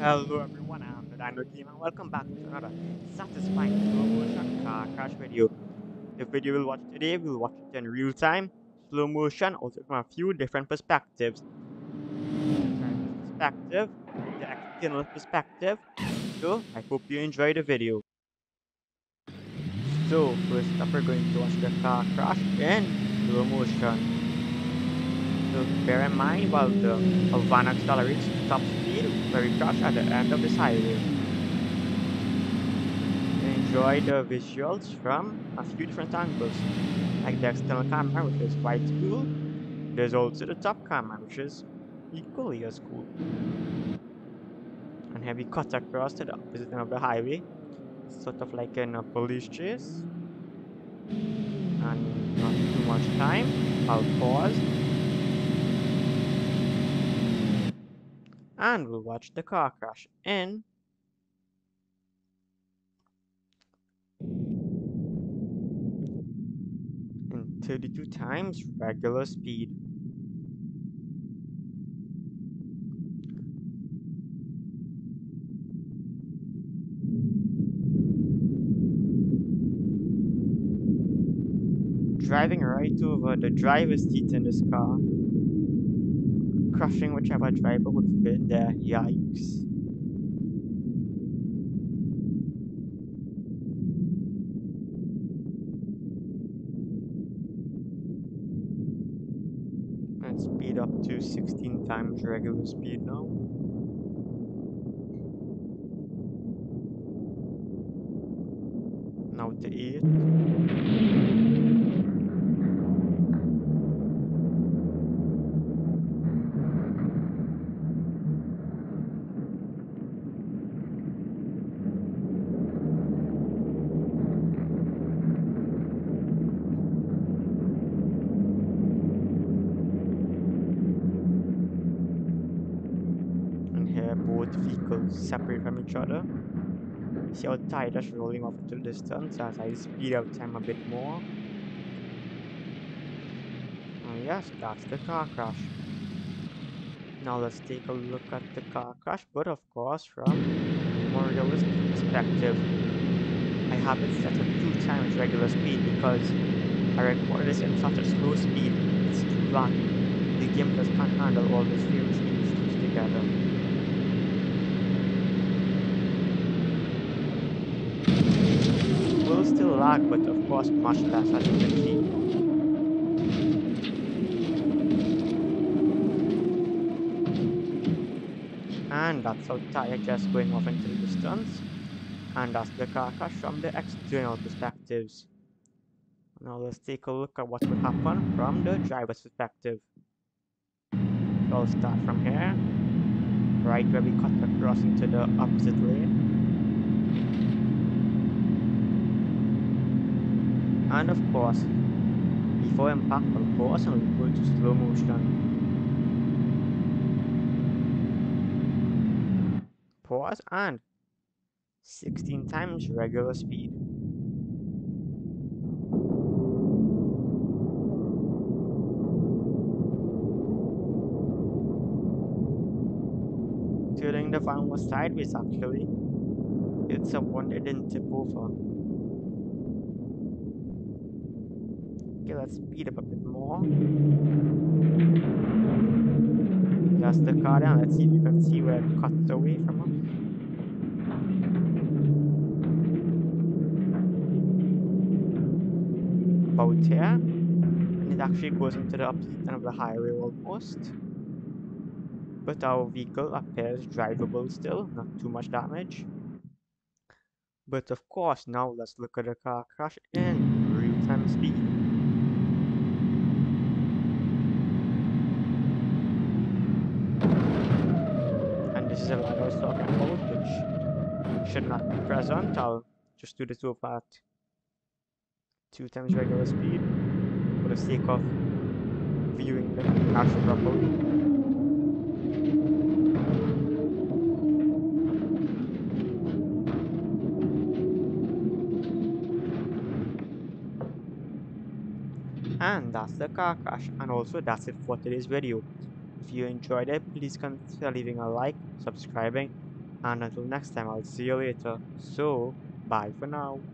Hello everyone, I'm the Dino Team and welcome back to another satisfying slow motion car crash video. The video we'll watch today, we'll watch it in real time, slow motion, also from a few different perspectives. Perspective, the external perspective, so I hope you enjoy the video. So first up we're going to watch the car crash in slow motion. So bear in mind while the van accelerates to top speed where we crash at the end of this highway. Enjoy the visuals from a few different angles, like the external camera which is quite cool. There's also the top camera which is equally as cool. And here we cut across to the opposite end of the highway, sort of like in a police chase. And not too much time, I'll pause and we'll watch the car crash in in 32 times regular speed. Driving right over the driver's seat in this car crushing whichever driver would have been there. Yikes. Let's speed up to 16 times regular speed now. Now to 8. Both vehicles separate from each other. You See how tide is rolling off into the distance as I speed up time a bit more. And yes, that's the car crash. Now let's take a look at the car crash, but of course from a more realistic perspective. I have it set at two times regular speed because I recorded this in such a slow speed, it's too long. The game just can't handle all this real speed together. Will still lag, but of course much less as you can see. And that's how tire just going off into the distance. And that's the car crash from the external perspectives. Now let's take a look at what would happen from the driver's perspective. I'll start from here, right where we cut across into the opposite lane. And of course before impact of course and we go to slow motion. Pause and 16 times regular speed. Turning the was sideways actually it's a one that didn't tip over let's speed up a bit more. Just the car down. Let's see if you can see where it cuts away from us. About here. And it actually goes into the opposite end of the highway almost. But our vehicle appears drivable still, not too much damage. But of course, now let's look at the car crash in real-time speed. This is a line I was talking about, which should not be present. I'll just do this over at two times regular speed for the sake of viewing the action properly. And that's the car crash and also that's it for today's video. If you enjoyed it, please consider leaving a like, subscribing, And until next time, I'll see you later. So, bye for now.